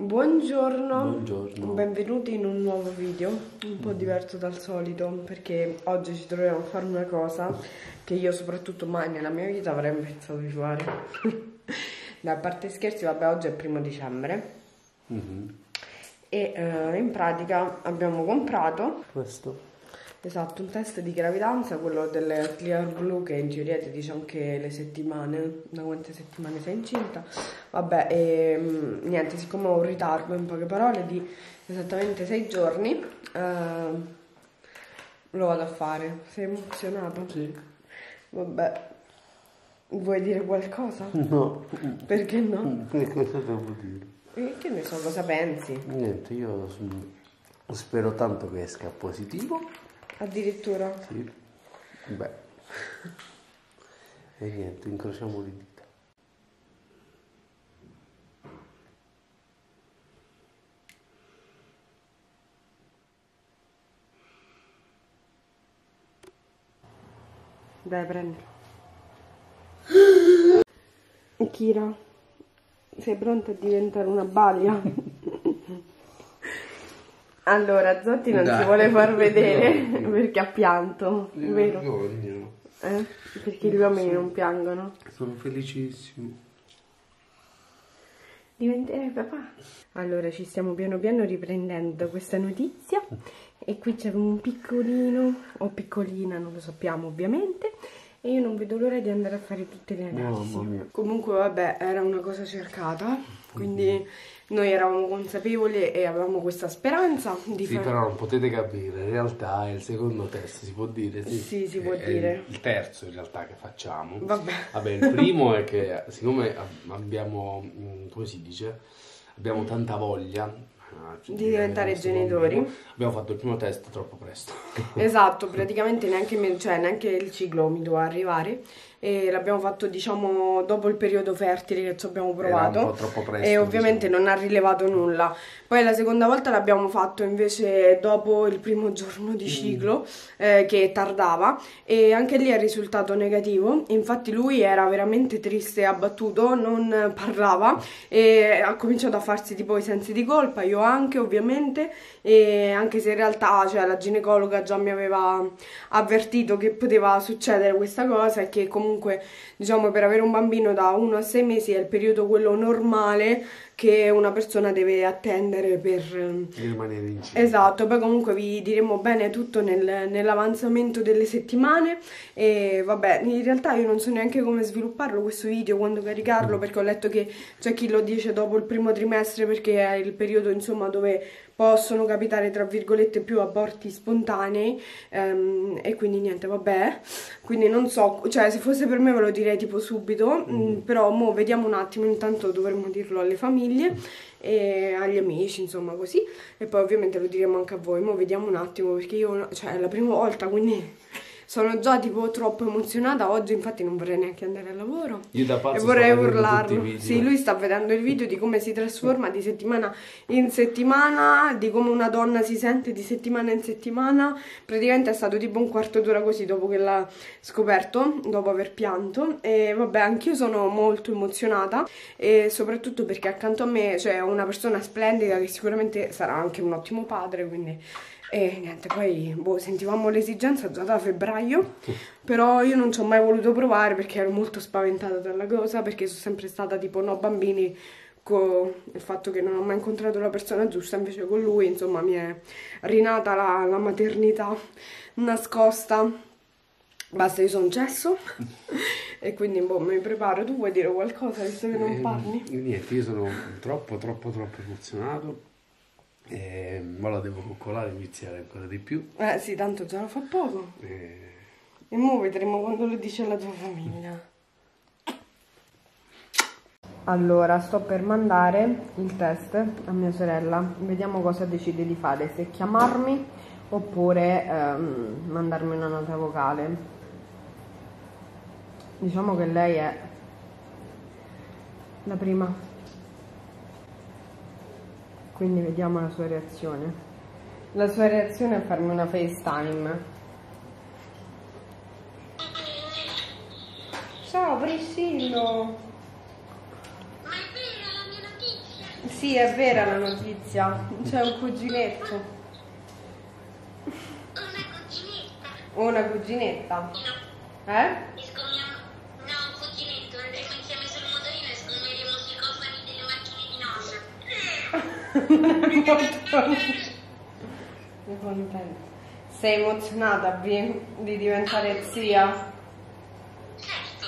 Buongiorno. Buongiorno. benvenuti in un nuovo video, un po' diverso dal solito, perché oggi ci troviamo a fare una cosa che io soprattutto mai nella mia vita avrei pensato di fare. da parte scherzi, vabbè, oggi è il primo dicembre Mhm. e eh, in pratica abbiamo comprato Questo? Esatto, un test di gravidanza, quello del Clear Blue che in teoria ti dice anche le settimane, da quante settimane sei incinta. Vabbè, e, mm, niente, siccome ho un ritardo in poche parole di esattamente sei giorni, eh, lo vado a fare. Sei emozionato? Sì. Vabbè, vuoi dire qualcosa? No. Perché no? Che cosa devo dire? E che ne so, cosa pensi? Niente, io spero tanto che esca positivo. Addirittura. Sì. Beh. E niente, incrociamo le dita. Dai, prendilo. Kira, sei pronta a diventare una balia? allora, Zotti non si Dai. vuole far vedere No. perché ha pianto, vero? Vergogno. Eh? Perché gli uomini non piangono. Sono felicissimo. Diventerai papà. Allora, ci stiamo piano piano riprendendo questa notizia. E qui c'è un piccolino, o piccolina, non lo sappiamo ovviamente. E io non vedo l'ora di andare a fare tutte le analisi. Mamma mia. Comunque, vabbè, era una cosa cercata. Quindi noi eravamo consapevoli e avevamo questa speranza di Sì, fare. però non potete capire, in realtà è il secondo test, si può dire? Sì, Sì, si può È- è dire. Il terzo in realtà che facciamo. Vabbè. Vabbè, il primo è che siccome ab- abbiamo, mm, come si dice, abbiamo tanta voglia Di diventare genitori. abbiamo fatto il primo test troppo presto. Esatto, praticamente neanche, cioè, neanche il ciclo mi doveva arrivare e l'abbiamo fatto diciamo dopo il periodo fertile che ci abbiamo provato presto, e ovviamente diciamo. non ha rilevato nulla. Poi la seconda volta l'abbiamo fatto invece dopo il primo giorno Mm. di ciclo eh, che tardava e anche lì è risultato negativo. Infatti lui era veramente triste e abbattuto, non parlava e ha cominciato a farsi tipo i sensi di colpa, io anche ovviamente e anche se in realtà cioè, la ginecologa già mi aveva avvertito che poteva succedere questa cosa e che comunque diciamo per avere un bambino da 1 a 6 mesi è il periodo quello normale che una persona deve attendere per rimanere incinta. Esatto, poi comunque vi diremo bene tutto nel- nell'avanzamento delle settimane. E vabbè, in realtà io non so neanche come svilupparlo questo video, quando caricarlo, perché ho letto che c'è chi lo dice dopo il primo trimestre perché è il periodo insomma dove possono capitare tra virgolette più aborti spontanei. Ehm, e quindi niente, vabbè, quindi non so, cioè se fosse per me ve lo direi tipo subito, mm, però mo vediamo un attimo, intanto dovremmo dirlo alle famiglie e agli amici, insomma così, e poi ovviamente lo diremo anche a voi, mo vediamo un attimo perché io, cioè è la prima volta, quindi sono già tipo troppo emozionata, oggi infatti non vorrei neanche andare al lavoro. Io da E pazzo vorrei sto vedendo tutti i urlarlo. Sì, lui sta vedendo il video di come si trasforma di settimana in settimana, di come una donna si sente di settimana in settimana. Praticamente è stato tipo un quarto d'ora così dopo che l'ha scoperto, dopo aver pianto. E vabbè, anch'io sono molto emozionata e soprattutto perché accanto a me c'è una persona splendida che sicuramente sarà anche un ottimo padre, quindi e niente, poi boh, sentivamo l'esigenza già da febbraio, però io non ci ho mai voluto provare perché ero molto spaventata dalla cosa, perché sono sempre stata tipo no bambini con il fatto che non ho mai incontrato la persona giusta, invece con lui insomma mi è rinata la, la maternità nascosta. Basta, io sono un cesso e quindi boh, mi preparo. Tu vuoi dire qualcosa visto che non Eh, parli? Niente, io sono troppo, troppo, troppo emozionato. E ora la devo coccolare e iniziare ancora di più. Eh sì, tanto già lo fa poco. E E mo vedremo quando lo dice alla tua famiglia. Allora, sto per mandare il test a mia sorella. Vediamo cosa decide di fare, se chiamarmi oppure ehm, mandarmi una nota vocale. Diciamo che lei è la prima. Quindi vediamo la sua reazione. La sua reazione è farmi una FaceTime. Ciao Priscillo! Ma è vera la mia notizia? Sì, è vera la notizia. C'è un cuginetto. Una cuginetta. Una cuginetta. Eh? Sei emozionata Bi, di diventare zia? Certo.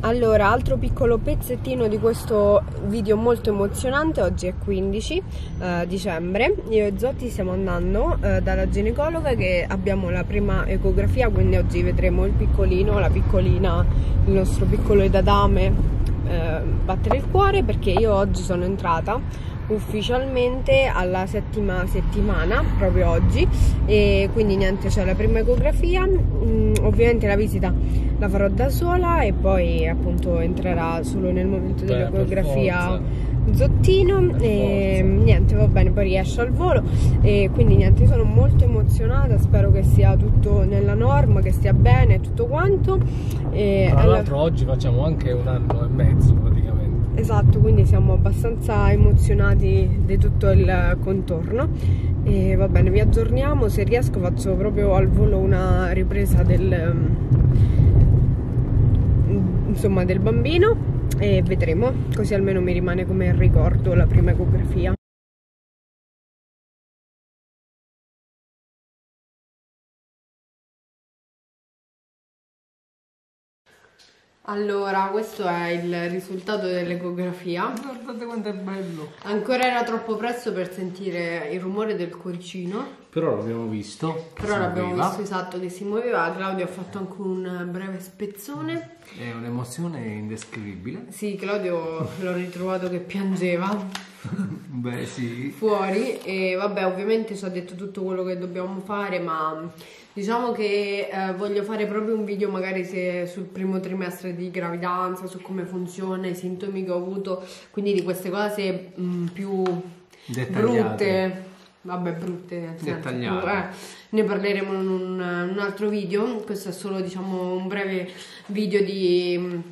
Allora, altro piccolo pezzettino di questo video molto emozionante, oggi è 15 eh, dicembre, io e Zotti stiamo andando eh, dalla ginecologa che abbiamo la prima ecografia, quindi oggi vedremo il piccolino, la piccolina, il nostro piccolo edadame eh, battere il cuore perché io oggi sono entrata ufficialmente alla settima settimana proprio oggi e quindi niente c'è la prima ecografia Mm, ovviamente la visita la farò da sola e poi appunto entrerà solo nel momento dell'ecografia. Zottino e forza. niente va bene poi riesce al volo e quindi niente sono molto emozionata spero che sia tutto nella norma che stia bene tutto quanto e Tra alla- l'altro oggi facciamo anche un anno e mezzo praticamente. Esatto, quindi siamo abbastanza emozionati di tutto il contorno e va bene, vi aggiorniamo, se riesco faccio proprio al volo una ripresa del mm, insomma del bambino e vedremo, così almeno mi rimane come ricordo la prima ecografia. Allora, questo è il risultato dell'ecografia. Guardate quanto è bello. Ancora era troppo presto per sentire il rumore del cuoricino, Però l'abbiamo visto. però l'abbiamo muoveva. visto esatto che si muoveva. Claudio ha fatto anche un breve spezzone. È un'emozione indescrivibile. Sì, Claudio l'ho ritrovato che piangeva Beh sì. fuori e vabbè, ovviamente ci ha detto tutto quello che dobbiamo fare, ma diciamo che eh, voglio fare proprio un video magari se sul primo trimestre di gravidanza, su come funziona, i sintomi che ho avuto, quindi di queste cose mh, più Dettagliate. brutte. Vabbè, brutte Dettagliate. eh, ne parleremo in un, un altro video. Questo è solo diciamo un breve video di mh,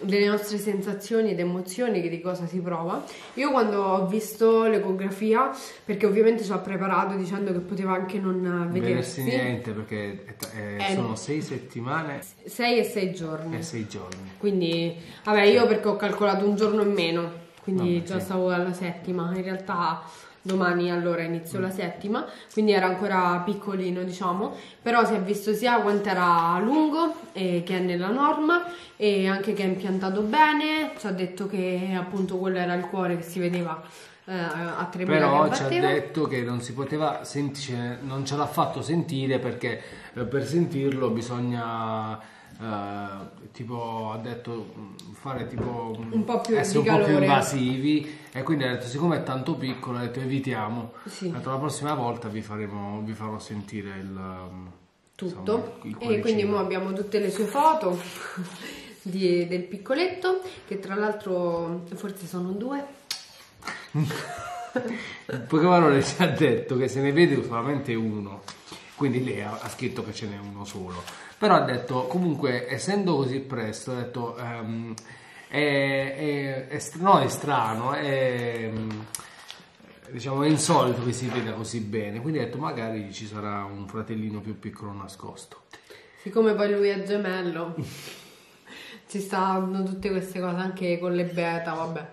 delle nostre sensazioni ed emozioni che di cosa si prova. Io quando ho visto l'ecografia, perché ovviamente ci ha preparato dicendo che poteva anche non vedersi, niente perché Eh, sono sei settimane 6 e 6 giorni. e sei giorni. Quindi, vabbè, io perché ho calcolato un giorno in meno, quindi Vabbè, già sì. stavo alla settima. In realtà domani allora inizio la settima, quindi era ancora piccolino, diciamo, però si è visto sia quanto era lungo e che è nella norma e anche che è impiantato bene. Ci ha detto che appunto quello era il cuore che si vedeva eh, a 3000 Però ci ha detto che non si poteva sentire, non ce l'ha fatto sentire perché eh, per sentirlo bisogna eh, tipo ha detto mh, fare tipo mh, Un po' più essere un po' più invasivi. E quindi ha detto siccome è tanto piccolo ha detto evitiamo Sì. ha detto la prossima volta vi faremo vi farò sentire il um, tutto. insomma, il e quindi mo abbiamo tutte le sue foto di- del piccoletto che tra l'altro forse sono due. Poche parole ci ha detto che se ne vede solamente uno, quindi lei ha, ha scritto che ce n'è uno solo. Però ha detto, comunque, essendo così presto, ha detto, ehm, è, è- è no, è strano, è, mm, diciamo, è insolito che si veda così bene. Quindi ha detto, magari ci sarà un fratellino più piccolo nascosto. siccome poi lui è gemello ci stanno tutte queste cose anche con le beta vabbè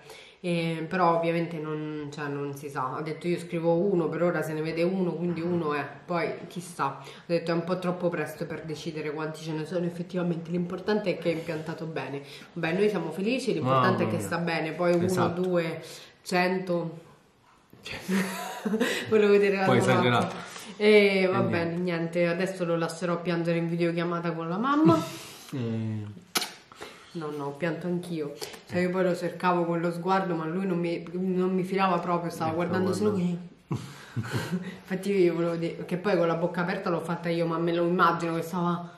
E, però ovviamente non, cioè, non si sa ha detto io scrivo uno per ora se ne vede uno quindi uno è poi chissà ho detto è un po' troppo presto per decidere quanti ce ne sono effettivamente l'importante è che è impiantato bene Beh, noi siamo felici l'importante è che mia. sta bene poi uno, Esatto. due, cento volevo vedere la Poi esagerato. faccia. E va bene, niente, adesso lo lascerò piangere in videochiamata con la mamma. No, no, ho pianto anch'io. Cioè, io poi lo cercavo con lo sguardo, ma lui non mi, non mi filava proprio, stava Ecco, guardando solo qui. Infatti io volevo dire, che poi con la bocca aperta l'ho fatta io, ma me lo immagino che stava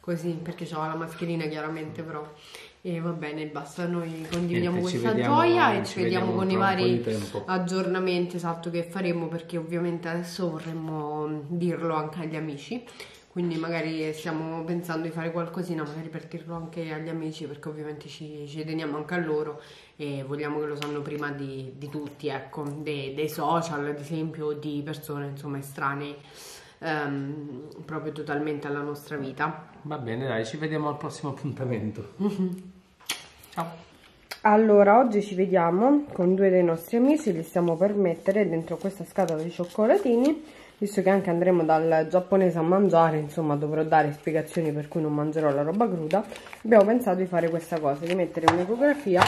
così, perché c'aveva la mascherina chiaramente, però. E va bene, basta, noi condividiamo Niente, questa vediamo- gioia e ci, vediamo, con i vari aggiornamenti esatto che faremo perché ovviamente adesso vorremmo dirlo anche agli amici quindi magari stiamo pensando di fare qualcosina, magari per dirlo anche agli amici, perché ovviamente ci, ci teniamo anche a loro e vogliamo che lo sanno prima di, di tutti, ecco, dei, dei social ad esempio, di persone insomma estranee ehm, proprio totalmente alla nostra vita. Va bene, dai, ci vediamo al prossimo appuntamento. Ciao. Allora, oggi ci vediamo con due dei nostri amici, li stiamo per mettere dentro questa scatola di cioccolatini, visto che anche andremo dal giapponese a mangiare, insomma dovrò dare spiegazioni per cui non mangerò la roba cruda, abbiamo pensato di fare questa cosa, di mettere un'ecografia.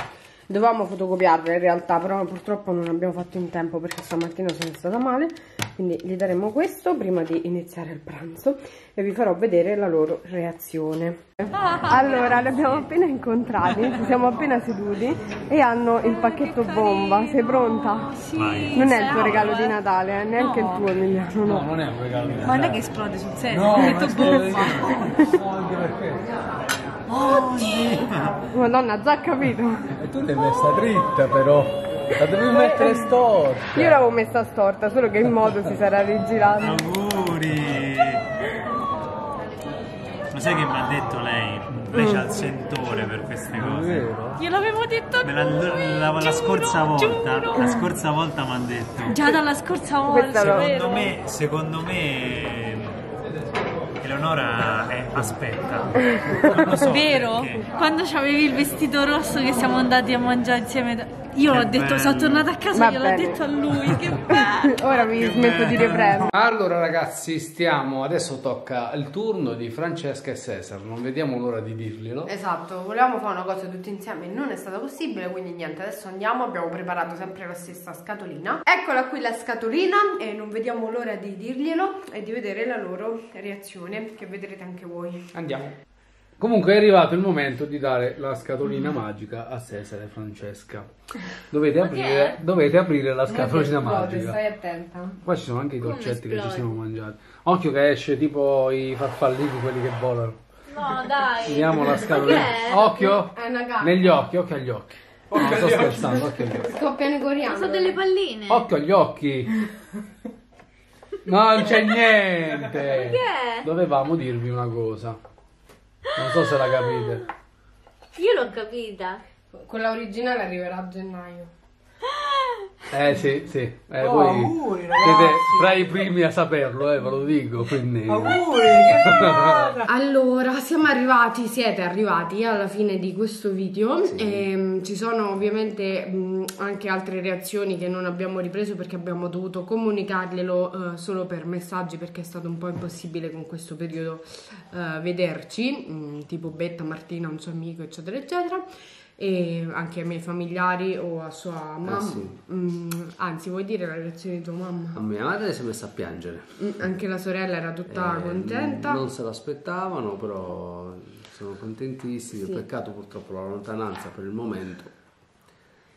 Dovevamo fotocopiarla in realtà, però purtroppo non abbiamo fatto in tempo perché stamattina sono stata male, quindi gli daremo questo prima di iniziare il pranzo e vi farò vedere la loro reazione. Allora, li abbiamo appena incontrati, ci siamo appena seduti e hanno il pacchetto bomba. Sei pronta? Sì. Non è il tuo regalo di Natale, eh? neanche No. il tuo Emiliano, no. No, non è un regalo. di Ma non Natale. è che esplode sul serio, No, detto esplode bomba. No, anche perché. Madonna, già capito. E tu l'hai messa dritta però. La dovevi mettere storta. Io l'avevo messa storta, solo che il modo si sarà rigirato. Auguri! Ma sai che mi ha detto lei? Lei c'ha il sentore per queste cose. Vero? Io l'avevo detto a Me la, lui, la- la giuro, scorsa volta, giuro. la scorsa volta mi ha detto. Già dalla scorsa volta? Secondo me, secondo me Eleonora è- aspetta. Non lo so Vero? perché. Quando c'avevi il vestito rosso che siamo andati a mangiare insieme. Io l'ho detto, sono tornata a casa e gliel'ho bene. detto a lui, che bello! Ora vi Che smetto di bello. riprendere. Allora ragazzi, stiamo, adesso tocca il turno di Francesca e Cesar, non vediamo l'ora di dirglielo. Esatto, volevamo fare una cosa tutti insieme, non è stato possibile, quindi niente, adesso andiamo, abbiamo preparato sempre la stessa scatolina. Eccola qui la scatolina e non vediamo l'ora di dirglielo e di vedere la loro reazione, che vedrete anche voi. Andiamo. Comunque è arrivato il momento di dare la scatolina magica a Cesare e Francesca. Dovete aprire, dovete aprire la scatolina magica. Stai attenta. Qua ci sono anche i dolcetti che ci siamo mangiati. Occhio che esce tipo i farfallini, quelli che volano. No, dai! Vediamo la scatolina. Occhio! È una gatta. Negli occhi, occhio agli occhi. No, sto scherzando, occhio agli occhi. Scoppiano i coriandoli. Sono delle palline! Occhio agli occhi. No, non c'è niente. Perché? Dovevamo dirvi una cosa. Non so se la capite. Io l'ho capita. Quella originale arriverà a gennaio. Eh sì, sì. Eh, Oh, voi auguri, siete tra i primi a saperlo, eh, ve lo dico. Quindi... Auguri! Allora, siamo arrivati, siete arrivati alla fine di questo video. Ehm, ci sono ovviamente mh, anche altre reazioni che non abbiamo ripreso perché abbiamo dovuto comunicarglielo eh, solo per messaggi perché è stato un po' impossibile con questo periodo eh, vederci, mh, tipo Betta, Martina, un suo amico, eccetera, eccetera. E anche ai miei familiari o a sua mamma. sì. Mm, anzi, vuoi dire la reazione di tua mamma? A mia madre si è messa a piangere. Mm, anche la sorella era tutta Eh, contenta. Non se l'aspettavano, però sono contentissimi. Sì. Peccato purtroppo la lontananza per il momento.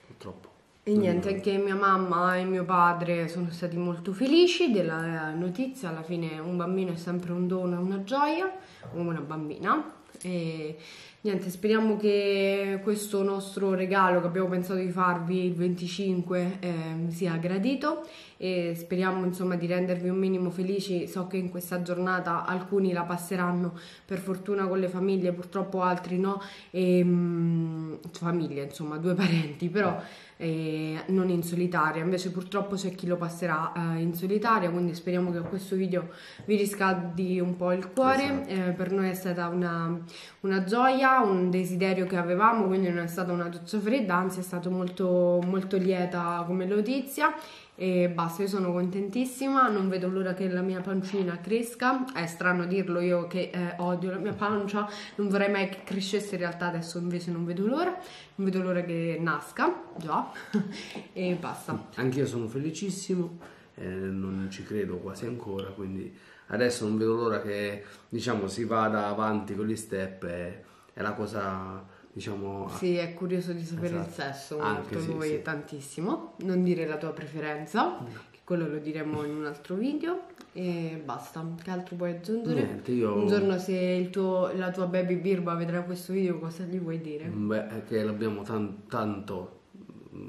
Purtroppo. E niente, anche mia mamma e mio padre sono stati molto felici della notizia. Alla fine un bambino è sempre un dono e una gioia, o una bambina. E niente, speriamo che questo nostro regalo che abbiamo pensato di farvi il 25 ehm, sia gradito e speriamo insomma di rendervi un minimo felici. So che in questa giornata alcuni la passeranno per fortuna con le famiglie, purtroppo altri no. E, mm, famiglie, insomma, due parenti, però eh, non in solitaria. Invece purtroppo c'è chi lo passerà eh, in solitaria, quindi speriamo che questo video vi riscaldi un po' il cuore. Eh, per noi è stata una, una gioia, un desiderio che avevamo, quindi non è stata una doccia fredda, anzi è stato molto, molto lieta come notizia. E basta, io sono contentissima, non vedo l'ora che la mia pancina cresca. È strano dirlo io che eh, odio la mia pancia, non vorrei mai che crescesse, in realtà adesso invece non vedo l'ora, non vedo l'ora che nasca, già, e basta. Anch'io sono felicissimo, eh, non ci credo quasi ancora, quindi adesso non vedo l'ora che diciamo si vada avanti con gli step e, e la cosa diciamo Sì, è curioso di sapere Esatto. il sesso, molto sì, lui sì. tantissimo. Non dire la tua preferenza, che quello lo diremo in un altro video. E basta, che altro puoi aggiungere? Niente, io- Un giorno se il tuo- la tua baby birba vedrà questo video, cosa gli vuoi dire? Beh, è che l'abbiamo tan- tanto,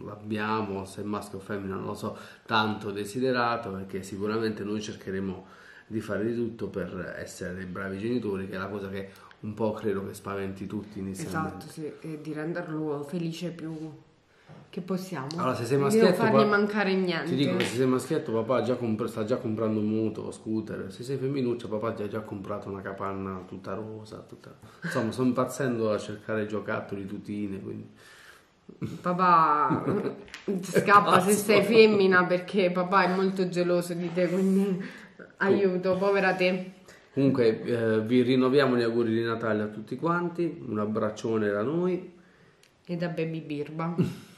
l'abbiamo, se maschio o femmina non lo so, tanto desiderato perché sicuramente noi cercheremo di fare di tutto per essere dei bravi genitori, che è la cosa che un po' credo che spaventi tutti inizialmente. Esatto, sì, e di renderlo felice più che possiamo. Allora, se sei maschietto, non fargli pa- mancare niente. Ti dico che se sei maschietto, papà già compra- sta già comprando moto, scooter. Se sei femminuccia, papà ti ha già comprato una capanna tutta rosa. Tutta... Insomma, sto impazzendo a cercare giocattoli, tutine. Quindi... Papà scappa se sei femmina perché papà è molto geloso di te, quindi aiuto, povera te. Comunque, eh, vi rinnoviamo gli auguri di Natale a tutti quanti. Un abbraccione da noi. E da baby birba.